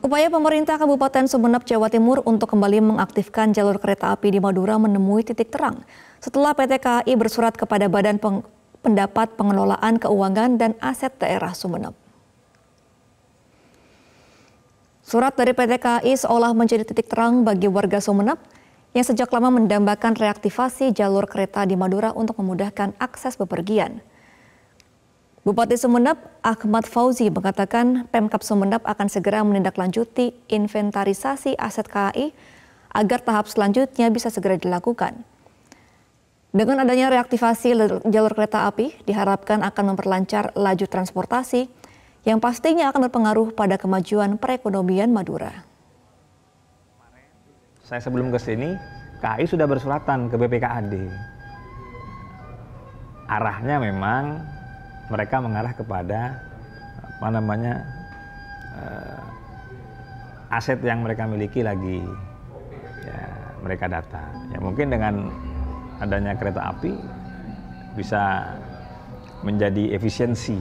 Upaya pemerintah Kabupaten Sumeneb, Jawa Timur untuk kembali mengaktifkan jalur kereta api di Madura menemui titik terang setelah PT KAI bersurat kepada Badan Peng Pendapat Pengelolaan Keuangan dan Aset Daerah Sumeneb. Surat dari PT KAI seolah menjadi titik terang bagi warga Sumeneb yang sejak lama mendambakan reaktivasi jalur kereta di Madura untuk memudahkan akses bepergian. Bupati Sumeneb Ahmad Fauzi mengatakan Pemkap Sumeneb akan segera menindaklanjuti inventarisasi aset KAI agar tahap selanjutnya bisa segera dilakukan. Dengan adanya reaktivasi jalur kereta api, diharapkan akan memperlancar laju transportasi yang pastinya akan berpengaruh pada kemajuan perekonomian Madura. Saya sebelum ke sini, KAI sudah bersuratan ke BPKAD. Arahnya memang mereka mengarah kepada apa namanya uh, aset yang mereka miliki lagi. Ya mereka data ya mungkin dengan adanya kereta api bisa menjadi efisiensi